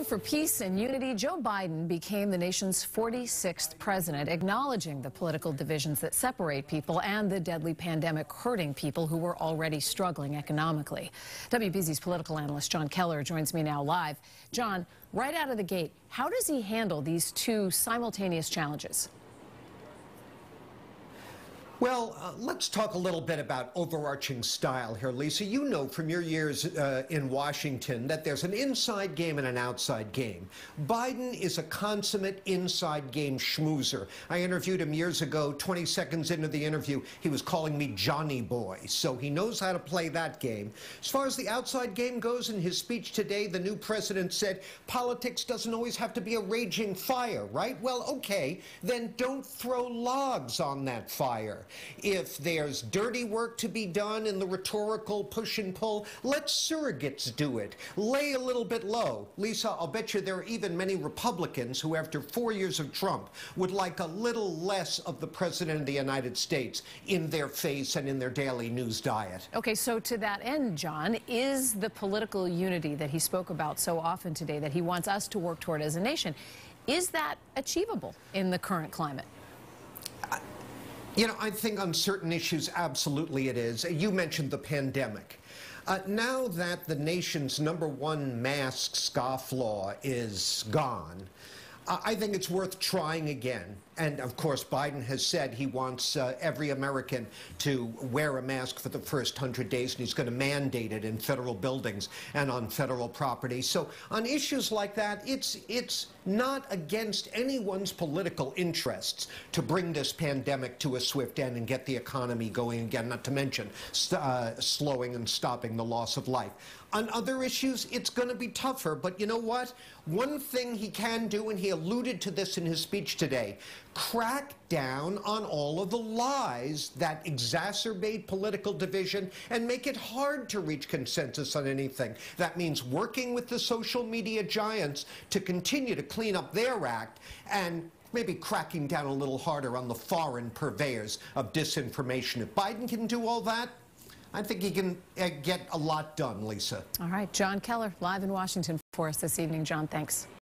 Calling for peace and unity, Joe Biden became the nation's 46th president, acknowledging the political divisions that separate people and the deadly pandemic hurting people who were already struggling economically. WBZ's political analyst Jon Keller joins me now live. Jon, right out of the gate, how does he handle these two simultaneous challenges? Well, uh, let's talk a little bit about overarching style here, Lisa. You know from your years uh, in Washington that there's an inside game and an outside game. Biden is a consummate inside game schmoozer. I interviewed him years ago. 20 seconds into the interview, he was calling me Johnny Boy. So he knows how to play that game. As far as the outside game goes, in his speech today, the new president said politics doesn't always have to be a raging fire, right? Well, okay, then don't throw logs on that fire. If there's dirty work to be done in the rhetorical push and pull, let surrogates do it. Lay a little bit low. Lisa, I'll bet you there are even many Republicans who, after four years of Trump, would like a little less of the President of the United States in their face and in their daily news diet. Okay, so to that end, Jon, is the political unity that he spoke about so often today that he wants us to work toward as a nation, is that achievable in the current climate? You know, I think on certain issues, absolutely it is. You mentioned the pandemic. Uh, now that the nation's number one mask scofflaw is gone, I think it's worth trying again. And of course, Biden has said he wants uh, every American to wear a mask for the first 100 days, and he's going to mandate it in federal buildings and on federal property. So on issues like that, it's, it's not against anyone's political interests to bring this pandemic to a swift end and get the economy going again, not to mention uh, slowing and stopping the loss of life. On other issues, it's going to be tougher, but you know what? One thing he can do, and he alluded to this in his speech today, crack down on all of the lies that exacerbate political division and make it hard to reach consensus on anything. That means working with the social media giants to continue to clean up their act and maybe cracking down a little harder on the foreign purveyors of disinformation. If Biden can do all that, I think he can uh, get a lot done, Lisa. All right, Jon Keller, live in Washington for us this evening. Jon, thanks.